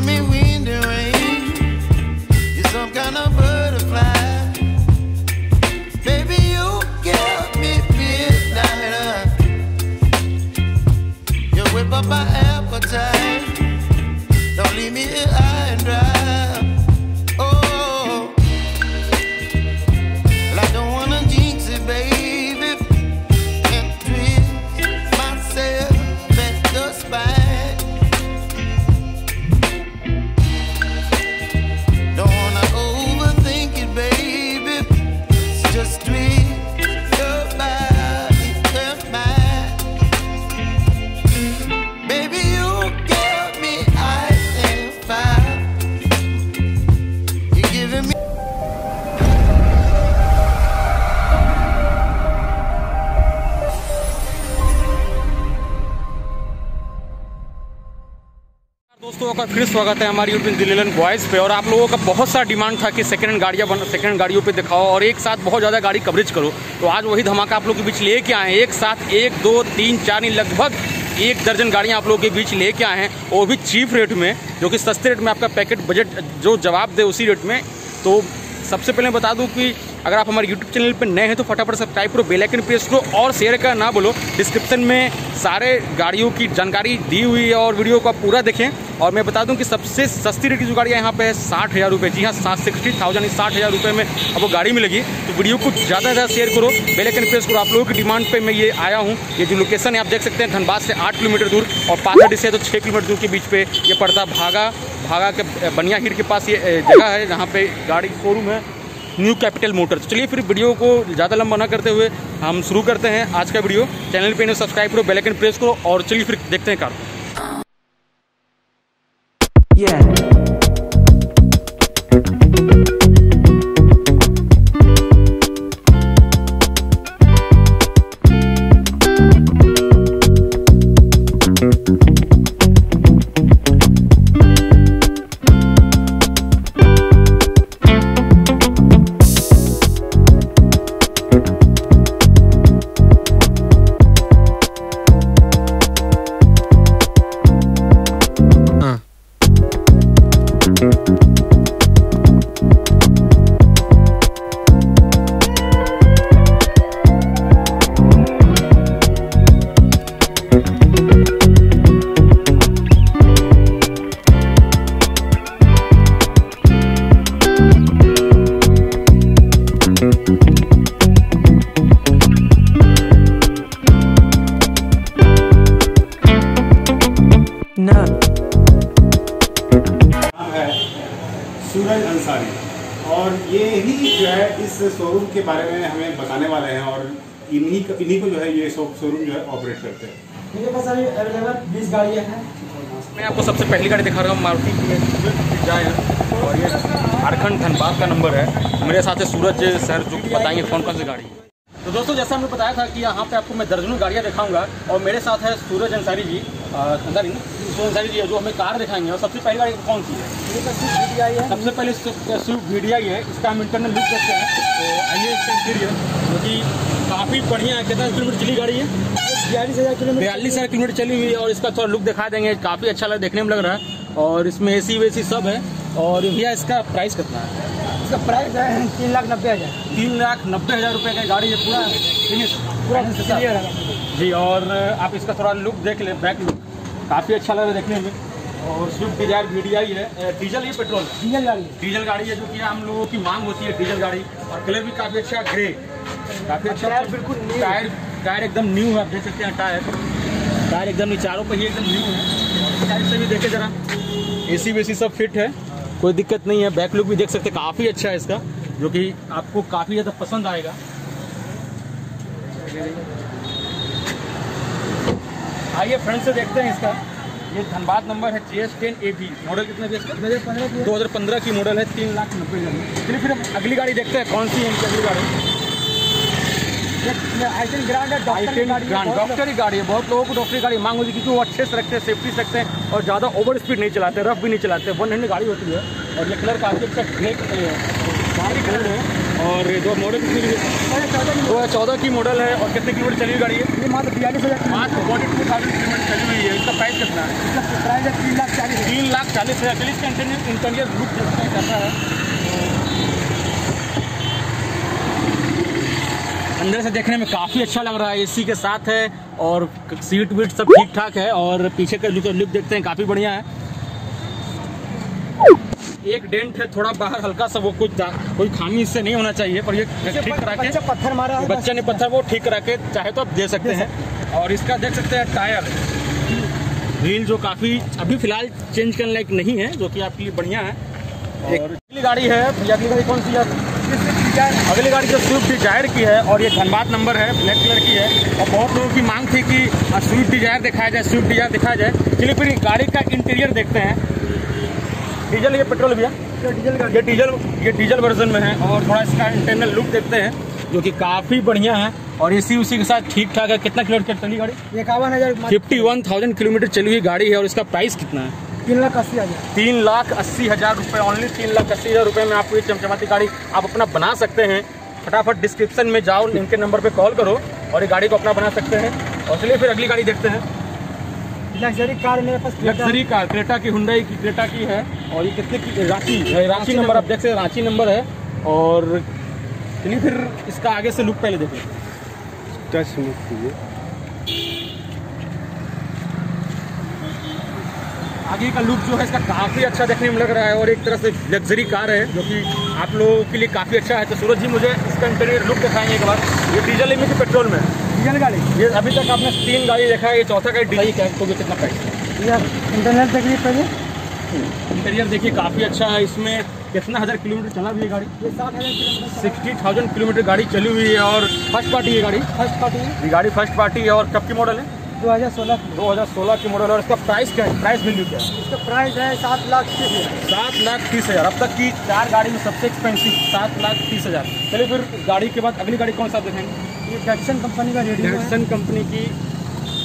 me स्वागत है हमारी यूट्यूब दिल्ली बॉयज़ पे और आप लोगों का बहुत सारा डिमांड था कि सेकंड हैंड गाड़ियाँ बन सेकंड गाड़ियों पे दिखाओ और एक साथ बहुत ज़्यादा गाड़ी कवरेज करो। तो आज वही धमाका आप लोग के बीच लेके आए हैं। एक साथ एक, दो, तीन, चार लगभग एक दर्जन गाड़ियाँ आप लोगों के बीच लेके आए हैं। वो भी चीप रेट में, जो कि सस्ते रेट में आपका पैकेट बजट जो जवाब दे उसी रेट में। तो सबसे पहले बता दूँ कि अगर आप हमारे यूट्यूब चैनल पर नए हैं तो फटाफट सब्सक्राइब करो, बेल आइकन प्रेस करो और शेयर का ना बोलो डिस्क्रिप्शन में सारे गाड़ियों की जानकारी दी हुई है और वीडियो को आप पूरा देखें। और मैं बता दूँ कि सबसे सस्ती रेट की जो गाड़ियाँ यहाँ पे है, साठ हज़ार रुपये जी हाँ सात सिक्सटी थाउज़ेंड साठ हज़ार रुपये में आपको गाड़ी मिलेगी। तो वीडियो को ज़्यादा से ज़्यादा शेयर करो, बेल आइकन प्रेस करो। आप लोगों की डिमांड पर मैं ये आया हूँ। ये जो लोकेशन है, आप देख सकते हैं, धनबाद से आठ किलोमीटर दूर और पाथरडी से तो छः किलोमीटर दूर के बीच पे ये पड़ता भागा भागा के, बनिया के पास ये जगह है जहाँ पे गाड़ी शोरूम है। न्यू कैपिटल मोटर्स चलिए फिर वीडियो को ज़्यादा लंबा ना करते हुए हम शुरू करते हैं आज का वीडियो। चैनल पे सब्सक्राइब करो बेलाइकन प्रेस करो और चलिए फिर देखते हैं कार। Yeah. सूरज अंसारी। और ये ही जो है इस शोरूम के बारे में हमें बताने वाले हैं और इन्हीं इन्हीं को जो है ये शोरूम जो है ऑपरेट करते हैं। मेरे पास अभी अवेलेबल बीस गाड़ियाँ हैं। मैं आपको सबसे पहली गाड़ी दिखा रहा हूँ मारुति डिज़ायर और ये झारखंड धनबाद का नंबर है। मेरे साथ है सूरज सर जो कि बताएँगे कौन कौन सी गाड़ी है। तो दोस्तों जैसा हमने बताया था कि यहाँ पे आपको मैं दर्जनों गाड़ियाँ दिखाऊँगा और मेरे साथ है सूरज अंसारी जी अंसारी अंसारी जी है जो हमें कार दिखाएँगे और सबसे पहली गाड़ी कौन सी है? है सबसे पहले स्विफ्ट वी है इसका हम इंटरनल लुक देखते हैं। तो आइए इसका इंटीरियर जो कि काफ़ी बढ़िया है कितना किलोमीटर चली गाड़ी है? बयालीस हज़ार किलोमीटर बयालीस हज़ार किलोमीटर चली हुई है और इसका थोड़ा लुक दिखा देंगे काफ़ी अच्छा लग देखने में लग रहा है। और इसमें एसी वेसी सब है और भैया इसका प्राइस कितना है? इसका प्राइस है तीन लाख नब्बे हज़ार। तीन लाख नब्बे हज़ार रुपये का गाड़ी है पूरा फिनिश पूरा जी और आप इसका थोड़ा लुक देख ले बैक लुक काफ़ी अच्छा लग रहा है देखने में। और Swift Dzire V D I है डीजल ही पेट्रोल? डीजल गाड़ी है। डीजल गाड़ी है जो कि हम लोगों की मांग होती है डीजल गाड़ी। और कलर भी काफ़ी अच्छा ग्रे। काफ़ी अच्छा टायर बिल्कुल टायर टायर एकदम न्यू है आप देख सकते हैं टायर। टायर एकदम चारों पर ही एकदम न्यू है। टायर से भी देखे जरा। एसी वेसी सब फिट है। कोई दिक्कत नहीं है। बैक लुक भी देख सकते हैं काफ़ी अच्छा है इसका जो कि आपको काफ़ी ज़्यादा पसंद आएगा। आइए फ्रंट से देखते हैं इसका। ये धनबाद नंबर है G S ten A B model कितने दो हज़ार पंद्रह की मॉडल है तीन लाख नब्बे हज़ार। चलिए फिर हम अगली गाड़ी देखते हैं कौन सी है इनकी अगली गाड़ी। आइटन ग्रांड है डॉक्टर की गाड़ी है, ग्रांड बहुत डॉक्टरी गाड़ी है बहुत लोगों को डॉक्टरी गाड़ी मांग होती है क्योंकि वो अच्छे से रखते हैं सेफ्टी से रखते हैं और ज़्यादा ओवर स्पीड नहीं चलाते रफ भी नहीं चलाते वन हैंड गाड़ी होती है और ये कलर का ग्रे गाड़ी कलर है। और दो मॉडल दो हज़ार चौदह की मॉडल है। और कितने किलोमीटर चली हुई गाड़ी है? ये मात्र बयालीस हज़ार पाँच फोर्टी टू थाउज़ेंड किलोमीटर चली हुई है। इसका प्राइस कितना है? इसका प्राइस है तीन लाख चालीस तीन लाख चालीस हज़ार। चलिए इसका लुक देखते हैं कैसा है। अंदर से देखने में काफ़ी अच्छा लग रहा है। एसी के साथ है और सीट वीट सब ठीक ठाक है। और पीछे का लुक लुक देखते हैं काफ़ी बढ़िया है। एक डेंट है थोड़ा बाहर हल्का सा वो कुछ कोई खामी इससे नहीं होना चाहिए पर ये ठीक करा के बच्चा पत्थर मारा है बच्चे ने पत्थर वो ठीक करा के चाहे तो आप दे सकते हैं। और इसका देख सकते हैं टायर। व्हील जो काफ़ी अभी फ़िलहाल चेंज करने लायक नहीं है जो कि आपके लिए बढ़िया है। और अगली गाड़ी है अगली गाड़ी कौन सी है? अगली गाड़ी जो स्विफ्ट डिज़ायर की है और ये धनबाद नंबर है ब्लैक कलर की है। और बहुत लोगों की मांग थी कि स्विफ्ट डिज़ायर दिखाया जाए स्विफ्ट डिज़ायर दिखाया जाए। चलिए फिर गाड़ी का इंटीरियर देखते हैं। डीजल ये पेट्रोल भैया? डीजल गाड़ी। ये डीजल ये डीजल वर्जन में है और थोड़ा इसका इंटरनल लुक देखते हैं जो कि काफ़ी बढ़िया है। और एसी उसी के साथ ठीक ठाक है। कितना किलोमीटर चली गाड़ी? इक्यावन हज़ार फिफ्टी वन थाउज़ेंड किलोमीटर चली हुई गाड़ी है और इसका प्राइस कितना है? तीन लाख अस्सी हज़ार। तीन लाख अस्सी हज़ार रुपये ओनली तीन लाख अस्सी हज़ार रुपये में आपको ये चमचमाती गाड़ी आप अपना बना सकते हैं। फटाफट डिस्क्रिप्शन में जाओ इनके नंबर पे कॉल करो और ये गाड़ी को अपना बना सकते हैं। और चलिए फिर अगली गाड़ी देखते हैं। लग्जरी कार मेरे पास लग्जरी कार क्रेटा की हुंडई की क्रेटा की है। और ये कितने की रांची रांची नंबर आप देख सकते रांची नंबर है। और चलिए फिर इसका आगे से लुक पहले देखें टच कीजिए आगे का लुक जो है इसका काफ़ी अच्छा देखने में लग रहा है और एक तरह से लग्जरी कार है जो कि आप लोगों के लिए काफ़ी अच्छा है। तो सूरज जी मुझे इसका इंटीरियर लुक दिखाएँगे एक बार। ये डीजल में कि पेट्रोल में। है? डीजल गाड़ी? ये अभी तक आपने तीन गाड़ी देखा है ये चौथा गाड़ी डीजल क्या तो कितना प्राइस है? यार इंटरनेट देख लीजिए पहले? इंटीरियर देखिए काफ़ी अच्छा है इसमें कितना हज़ार किलोमीटर चला भी है गाड़ी? ये सात हज़ार किलोमीटर सिक्सटी थाउज़ेंड किलोमीटर गाड़ी चली हुई है और फ़र्स्ट पार्टी है गाड़ी। फ़र्स्ट पार्टी है। ये गाड़ी फ़र्स्ट पार्टी है और कब की मॉडल है? दो हज़ार सोलह। 2016 की मॉडल और इसका प्राइस क्या है? प्राइस वैल्यू क्या है? इसका प्राइस है सात लाख तीस हज़ार। सात लाख तीस हज़ार। अब तक की चार गाड़ी में सबसे एक्सपेंसिव सात लाख तीस हज़ार। चलिए फिर गाड़ी के बाद अगली गाड़ी कौन सा आप दिखाएँगे ये जैक्सन कंपनी का रेडियो जैक्सन कंपनी की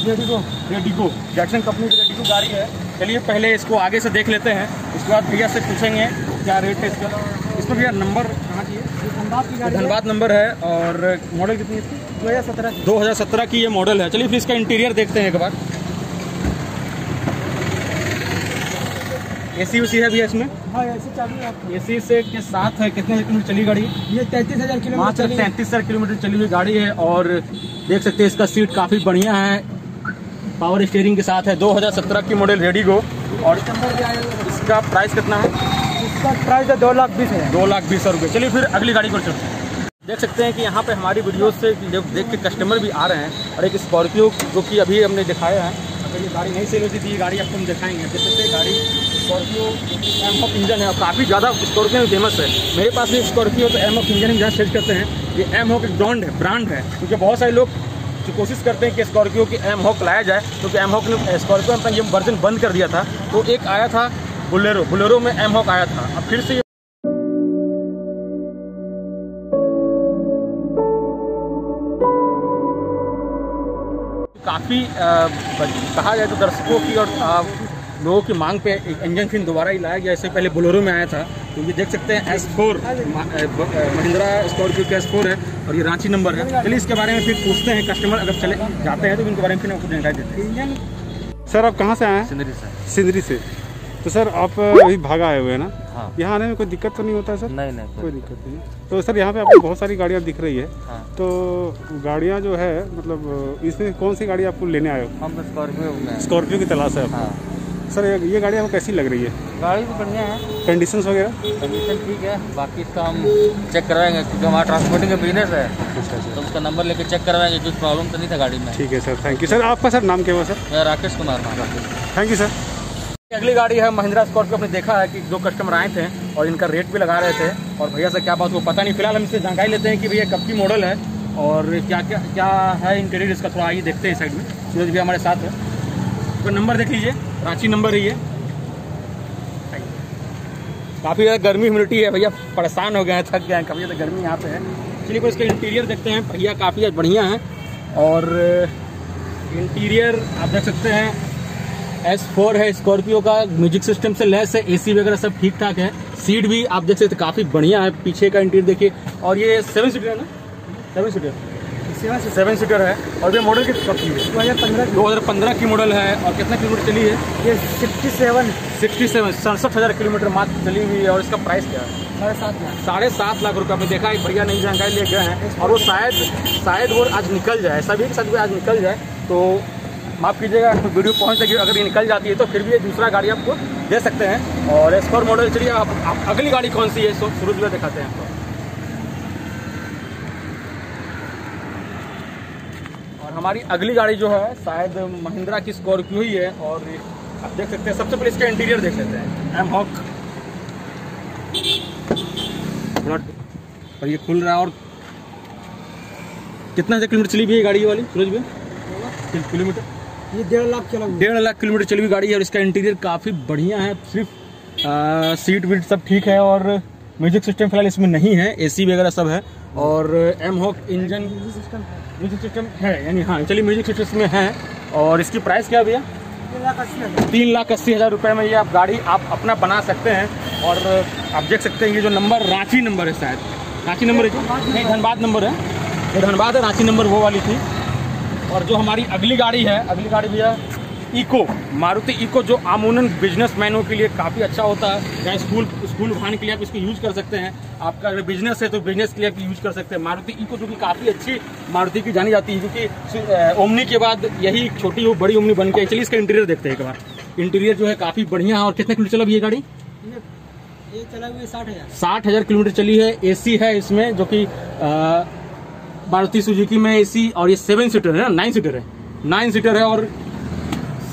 रेडियो रेडिको जैक्सन कंपनी की रेडिको गाड़ी है। चलिए पहले इसको आगे से देख लेते हैं। उसके बाद भैया से पूछेंगे क्या रेट है इसका। इसमें भैया नंबर कहाँ की है धनबाद की गाड़ी है। धनबाद नंबर है और मॉडल कितनी है दो हज़ार सत्रह 2017 की ये मॉडल है। चलिए फिर इसका इंटीरियर देखते हैं एक बार। एसी उसी है भैया इसमें? हाँ चालू है एसी से के साथ है? कितने किलोमीटर चली गाड़ी? ये तैंतीस हज़ार किलोमीटर मात्र तैंतीस हज़ार किलोमीटर चली हुई गाड़ी है और देख सकते हैं इसका सीट काफ़ी बढ़िया है। पावर स्टीयरिंग के साथ है। 2017 की मॉडल रेडी गो और है। इसका प्राइस कितना है? इसका प्राइस है दो लाख बीस हज़ार। दो लाख बीस रुपये। चलिए फिर अगली गाड़ी को चलते हैं। देख सकते हैं कि यहाँ पे हमारी वीडियो से लोग देख के कस्टमर भी आ रहे हैं और एक स्कॉर्पियो जो कि अभी हमने दिखाया है। अगर ये गाड़ी नहीं सेल होती थी ये गाड़ी आपको हम दिखाएँगे। देख सकते हैं गाड़ी स्कॉर्पियो एम ऑफ़ इंजन है और काफ़ी ज़्यादा स्कॉर्पियो में फ़ेमस है। मेरे पास भी स्कॉर्पियो तो एम ऑफ़ इंजन में ज़्यादा सेल करते हैं, ये एम हॉक एक ब्रांड है ब्रांड है। क्योंकि बहुत सारे लोग जो कोशिश करते हैं कि स्कॉर्पियो की एम हॉक लाया जाए, क्योंकि एम हॉक ने स्कॉर्पियो में ये वर्जन बंद कर दिया था। तो एक आया था बुलेरो बुलेरो में एम हॉक आया था। अब फिर से काफ़ी कहा जाए तो दर्शकों की और आ, लोगों की मांग पे एक इंजन फिर दोबारा ही लाया गया। इससे पहले बोलेरो में आया था। तो ये देख सकते हैं एस फोर महिंद्रा स्कॉर्पियो का एस फोर है और ये रांची नंबर है। चलिए इसके बारे में फिर पूछते हैं। कस्टमर अगर चले जाते हैं तो इनके बारे में फिर आपको जानकारी देते हैं। सर आप कहाँ से आए हैं? सिंदरी से। सिंदरी से। तो सर आप अभी भागा आए हुए हैं ना? हाँ। यहाँ आने में कोई दिक्कत तो नहीं होता है सर? नहीं नहीं कोई दिक्कत नहीं। तो सर यहाँ पे आपको बहुत सारी गाड़ियाँ दिख रही है। हाँ। तो गाड़ियाँ जो है मतलब इसमें कौन सी गाड़ी आपको लेने आए हो? हम स्कॉर्पियो में स्कॉर्पियो की तलाश है हाँ। सर ये ये गाड़ी आपको कैसी लग रही है? गाड़ी तो बढ़िया है। कंडीशन वगैरह? कंडीशन ठीक है। बाकी इसका हम चेक करवाएँगे क्योंकि हमारा ट्रांसपोर्टिंग का बिज़नेस है। अच्छा अच्छा। तो उसका नंबर लेके चेक करवाएँगे कुछ प्रॉब्लम तो नहीं था गाड़ी में। ठीक है सर। Thank you sir. आपका सर नाम क्या हुआ सर? मैं Rakesh Kumar. Rakesh thank you sir अगली गाड़ी है महिंद्रा स्कॉर्पियो, आपने देखा है कि जो कस्टमर आए थे और इनका रेट भी लगा रहे थे। और भैया से क्या बात वो पता नहीं, फ़िलहाल हम इससे जानकारी लेते हैं कि भैया कब की मॉडल है और क्या क्या क्या है इंटीरियर इसका, थोड़ा आइए देखते हैं साइड में। सूरज भी हमारे साथ है। तो नंबर देख लीजिए रांची नंबर है ये। काफ़ी ज़्यादा गर्मी ह्यूमिडिटी है, भैया परेशान हो गए हैं, थक गए हैं, काफ़ी ज़्यादा गर्मी यहाँ पे है। चलिए कोई इसका इंटीरियर देखते हैं, भैया काफ़ी बढ़िया है। और इंटीरियर आप देख सकते हैं एस फोर है स्कॉर्पियो का म्यूज़िक सिस्टम से लेस है एसी वगैरह सब ठीक ठाक है सीट भी आप देख सकते हैं काफ़ी बढ़िया है पीछे का इंटीरियर देखिए और ये सेवन सीटर है ना? सेवन सीटर सेवन सीटर है और ये मॉडल किस कब की है? दो हज़ार पंद्रह दो हज़ार पंद्रह की मॉडल है और कितना किलोमीटर चली है? ये सिक्सटी सेवन सिक्सटी सेवन सड़सठ हज़ार किलोमीटर मात्र चली हुई है और इसका प्राइस क्या है? साढ़े सात लाख। साढ़े सात लाख रुपए में देखा एक बढ़िया नई जानकारी ले गए हैं और वो शायद शायद वो आज निकल जाए सभी के साथ आज निकल जाए तो माफ़ कीजिएगा वीडियो पहुँच तक अगर ये निकल जाती है तो फिर भी ये दूसरा गाड़ी आपको दे सकते हैं। और एस्कोर मॉडल चलिए आप, आप अगली गाड़ी कौन सी है? सूरज में दिखाते हैं आपको। और हमारी अगली गाड़ी जो है शायद महिंद्रा की स्कॉर्पियो ही है और आप देख सकते हैं सबसे पहले इसका इंटीरियर देख लेते हैं। एम हॉक और ये खुल रहा है और कितना किलोमीटर चली हुई है गाड़ी वाली सूरज भैया? किलोमीटर। ये डेढ़ लाख चला डेढ़ लाख किलोमीटर चली हुई गाड़ी है और इसका इंटीरियर काफ़ी बढ़िया है। सिर्फ़ आ, सीट वीट सब ठीक है और म्यूज़िक सिस्टम फ़िलहाल इसमें नहीं है एसी वगैरह सब है और M Hawk engine system music system है यानी हाँ चलिए म्यूज़िक सिस्टम इसमें है और इसकी प्राइस क्या भैया? तीन लाख अस्सी हज़ार। रुपये में ये आप गाड़ी आप अपना बना सकते हैं और आप देख सकते हैं ये जो नंबर रांची नंबर है शायद। रांची नंबर है धनबाद नंबर है। ये धनबाद है रांची नंबर वो वाली थी। और जो हमारी अगली गाड़ी है अगली गाड़ी भैया इको मारुति इको जो आमूनन बिजनेसमैनों के लिए काफ़ी अच्छा होता है चाहे स्कूल स्कूल उठाने के लिए आप इसको यूज़ कर सकते हैं। आपका अगर बिज़नेस है तो बिज़नेस के लिए आप यूज़ कर सकते हैं। मारुति इको जो कि काफ़ी अच्छी मारुति की जानी जाती है क्योंकि ओमनी के बाद यही छोटी वो बड़ी ओमनी बन के। चलिए इसका इंटीरियर देखते हैं एक बार। इंटीरियर जो है काफ़ी बढ़िया है और कितने किलोमीटर चला अभी ये गाड़ी? ये चला हुआ है साठ हज़ार। साठ हज़ार किलोमीटर चली है एसी है इसमें जो कि मारुति सुजुकी में एसी और ये सेवन सीटर है ना? नाइन सीटर है। नाइन सीटर है और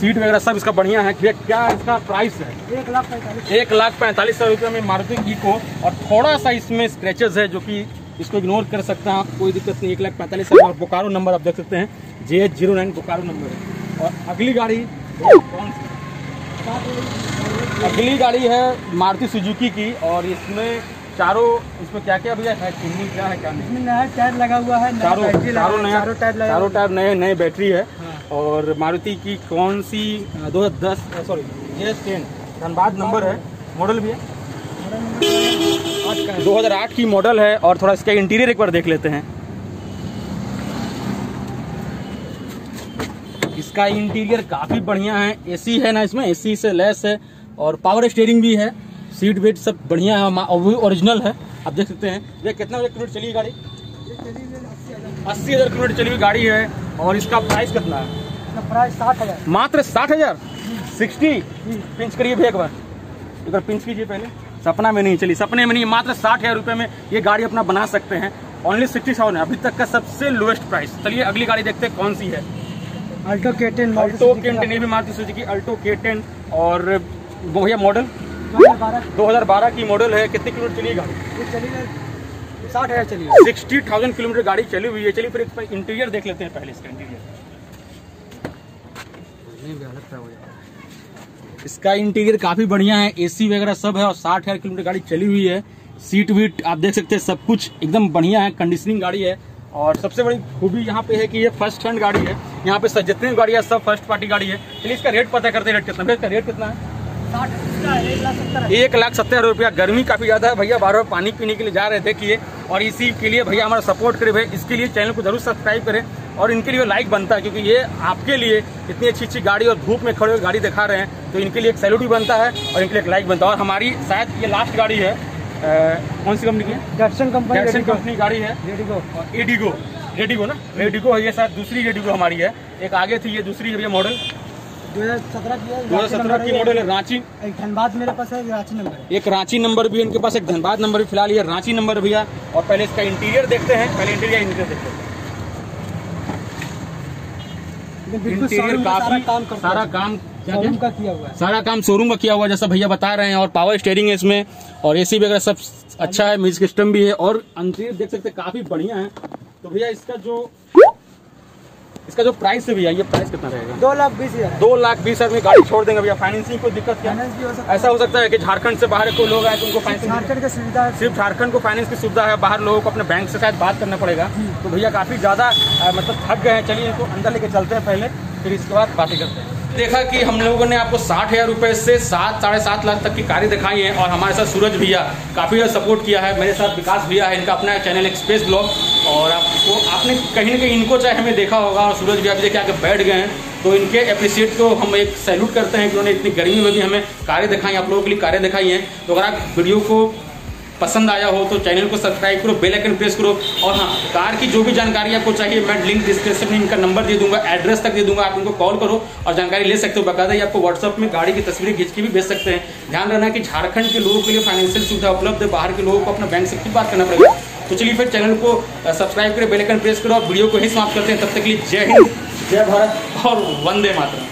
सीट वगैरह सब इसका बढ़िया है। क्या इसका प्राइस है? एक लाख पैंतालीस एक लाख पैंतालीस हज़ार रुपये में मारुति की को और थोड़ा सा इसमें स्क्रैचेस है जो कि इसको इग्नोर कर सकते हैं आप। कोई दिक्कत नहीं, एक लाख पैंतालीस हज़ार और बोकारो नंबर आप देख सकते हैं। J H zero nine Bokaro number है। और अगली गाड़ी कौन सी? अगली गाड़ी है मारुति सुजुकी की और इसमें चारों इसमें क्या क्या भैया है? चिमनी क्या है क्या नहीं? इसमें नया टायर लगा हुआ है चारों चारों नया चारों टायर लगा चारों टायर नए नए बैटरी है। हाँ। और मारुति की कौन सी दो हज़ार दस sorry J S ten Dhanbad number है। मॉडल भी है। आठ का है। 2008 की मॉडल है और थोड़ा इसका इंटीरियर एक बार देख लेते हैं। इसका इंटीरियर काफ़ी बढ़िया है। एसी है ना इसमें एसी से लेस है और पावर स्टेयरिंग भी है। सीट वेट सब बढ़िया है और भी ओरिजिनल है। आप देख सकते हैं। ये कितना किलोमीटर चली गाड़ी? है अस्सी हज़ार किलोमीटर चली हुई गाड़ी है और इसका प्राइस कितना है? प्राइस साठ हज़ार। मात्र साठ हज़ार? सिक्सटी? पिंच करिए भैया एक बार। एक बार पिंच कीजिए पहले। सपना में नहीं चली। सपने में नहीं मात्र साठ हज़ार रुपये में ये गाड़ी अपना बना सकते हैं। ओनली सिक्सटी थाउज़ेंड अभी तक का सबसे लोएस्ट प्राइस चलिए अगली गाड़ी देखते हैं कौन सी है। Alto K ten Alto K. Ten ये भी Maruti Suzuki Alto K ten और भैया मॉडल बारह 2012 की मॉडल है कितने किलोमीटर चली गाड़ी? चली साठ हज़ार चली सिक्सटी थाउज़ेंड किलोमीटर गाड़ी चली हुई है चलिए फिर इंटीरियर देख लेते हैं पहले इसका इंटीरियर इसका इंटीरियर काफ़ी बढ़िया है एसी वगैरह सब है और साठ हज़ार किलोमीटर गाड़ी चली हुई है। सीट वीट आप देख सकते हैं सब कुछ एकदम बढ़िया है कंडीशनिंग गाड़ी है। और सबसे बड़ी खूबी यहाँ पे है कि ये फ़र्स्ट हैंड गाड़ी है। यहाँ पे जितनी गाड़ी है सब फ़र्स्ट पार्टी गाड़ी है। चलिए इसका रेट पता करते हैं रेट कितना? इसका रेट कितना है, एक लाख सत्तर रुपया। गर्मी काफ़ी ज़्यादा है भैया बार बार पानी पीने के लिए जा रहे थे कि और इसी के लिए भैया हमारा सपोर्ट करे भैया। इसके लिए चैनल को ज़रूर सब्सक्राइब करें और इनके लिए लाइक बनता है क्योंकि ये आपके लिए इतनी अच्छी अच्छी गाड़ी और धूप में खड़े हुए गाड़ी दिखा रहे हैं। तो इनके लिए एक सैल्यूट भी बनता है और इनके लिए एक लाइक बनता है। और हमारी शायद ये लास्ट गाड़ी है कौन सी कंपनी की है? डटसन कंपनी जैक्सन कंपनी गाड़ी है। और एडिगो रेडिगो ना? रेडिगो है ये शायद दूसरी रेडिगो हमारी है। एक आगे थी ये दूसरी है मॉडल दो हज़ार सत्रह की है दो हज़ार सत्रह की मॉडल है रांची। एक धनबाद मेरे पास है रांची नंबर एक रांची नंबर भी है इनके पास एक धनबाद नंबर भी फ़िलहाल ये रांची नंबर भैया। और पहले इसका इंटीरियर देखते हैं पहले इंटीरियर इंटीरियर देखते हैं। इंटीरियर काफ़ी काम सारा काम शोरूम का किया हुआ है। सारा काम शोरूम का किया हुआ है, जैसा भैया बता रहे हैं और पावर स्टेयरिंग है इसमें और एसी वगैरह सब अच्छा है म्यूज़िक सिस्टम भी है और इंटीरियर देख सकते हैं काफ़ी बढ़िया है। तो भैया इसका जो इसका जो प्राइस है भैया ये प्राइस कितना रहेगा? दो लाख बीस हज़ार दो लाख बीस हज़ार में गाड़ी छोड़ देंगे भैया फाइनेंसिंग कोई दिक्कत क्या? है? भी हो सकता ऐसा हो सकता है कि झारखंड से बाहर कोई लोग आए तो उनको फाइनेंसिंग झारखंड की सुविधा है। सिर्फ़ झारखंड को फाइनेंस की सुविधा है बाहर लोगों को अपने बैंक से शायद बात करना पड़ेगा। तो भैया काफ़ी ज़्यादा मतलब थक गए हैं चलिए इनको अंदर लेके चलते हैं पहले फिर इसके बाद बातें करते हैं। देखा कि हम लोगों ने आपको साठ हज़ार रुपए से सात, साढ़े सात लाख तक की कारें दिखाई हैं और हमारे साथ सूरज भैया काफ़ी ज़्यादा सपोर्ट किया है। मेरे साथ विकास भैया है, इनका अपना चैनल एक्सप्रेस ब्लॉग और आपको, आपने कहीं ना कहीं इनको चाहे हमें देखा होगा और सूरज भैया देखे आके बैठ गए हैं। तो इनके अप्रिशिएट को हम एक सैल्यूट करते हैं कि उन्होंने इतनी गर्मी में भी हमें कार्य दिखाई, आप लोगों के लिए कार्य दिखाई हैं। तो अगर आप वीडियो को पसंद आया हो तो चैनल को सब्सक्राइब करो, बेल आइकन प्रेस करो। और हाँ कार की जो भी जानकारी आपको चाहिए, मैं लिंक डिस्क्रिप्शन में इनका नंबर दे दूँगा एड्रेस तक दे दूँगा, आप इनको कॉल करो और जानकारी ले सकते हो। बकायदा ही आपको व्हाट्सअप में गाड़ी की तस्वीरें खींच के भी भेज सकते हैं। ध्यान रखना कि झारखंड के लोगों के लिए फाइनेंशियल सुविधा उपलब्ध है, बाहर के लोगों को अपना बैंक से खुद बात करना पड़ेगा। तो चलिए फिर चैनल को सब्सक्राइब करें बेल आइकन प्रेस करो और वीडियो को ही समाप्त करते हैं। तब तक के लिए जय हिंद, जय भारत और वंदे मातरम।